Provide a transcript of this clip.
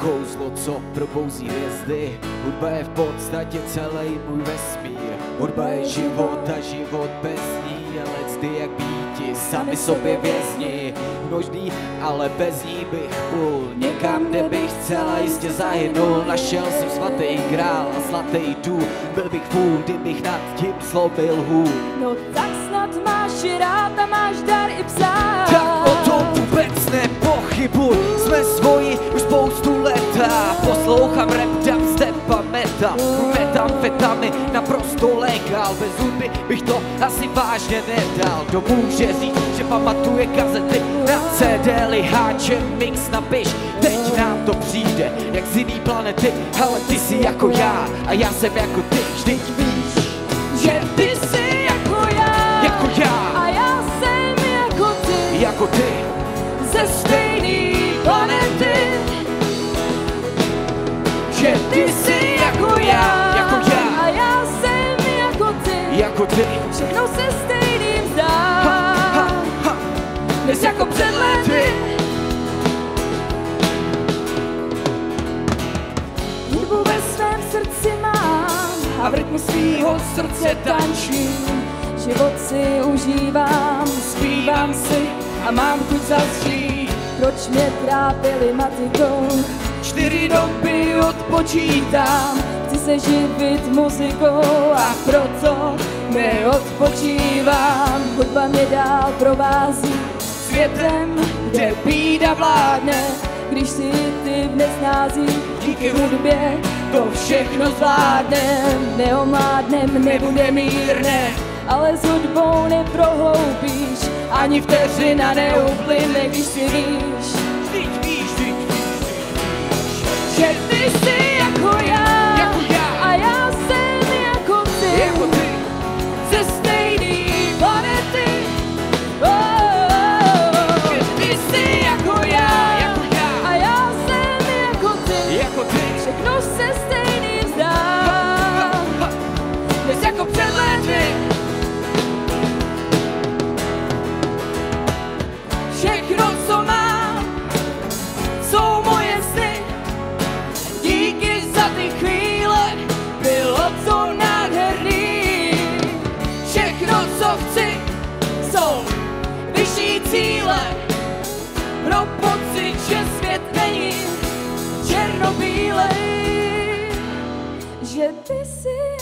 kouzlo, co probouzí hvězdy. Hudba je v podstatě celý můj vesmír. Hudba je život a život bez ní je lecdy jak býti, sami sobě vězni. Možný, ale bez ní bych půl někam, kde bych zcela jistě zahynul. Našel jsem svatý grál a zlatý důl, byl bych fůl, kdybych nad tím zlobil hůl. No tak snad máš rád a máš dar i psát. Tak o tom vůbec nepochybuj, jsme svoji metamfetamy naprosto legál. Bez hudby bych to asi vážně nedal. Kdo může říct, že pamatuje kazety na CD, liháče, mix napiš. Teď nám to přijde, jak z jiný planety, ale ty jsi jako já a já jsem jako ty. Vždyť víš, že ty jsi jako já. jako já, A já jsem jako ty. jako ty. Ze stejný planety. Že ty jsi Všechno se stejným zdá. Dnes jako před lety. Hudbu ve svém srdci mám a v rytmu svýho srdce tančím. Život si užívám, zpívám si a mám chuť zastřít. Proč mě trápili matikou? Čtyři doby odpočítám, chci se živit muzikou a proto neodpočívám. Hudba mě dál provází světem, kde bída vládne, když si ty v nesnází díky hudbě to všechno zvládnem, neomládnem, nebude mírné, ale s hudbou neprohloubíš, ani vteřina neuplyne, když si víš, Vždyť víš, vždyť že ty jsi jako já, to se stejný vzdá. Dnes jako před léty. Všechno, co mám, jsou moje sny. Díky za ty chvíle, bylo to nádherný. Všechno, co chci, jsou vyšší cíle. Pro pocit, že svět není černobílej. get busy.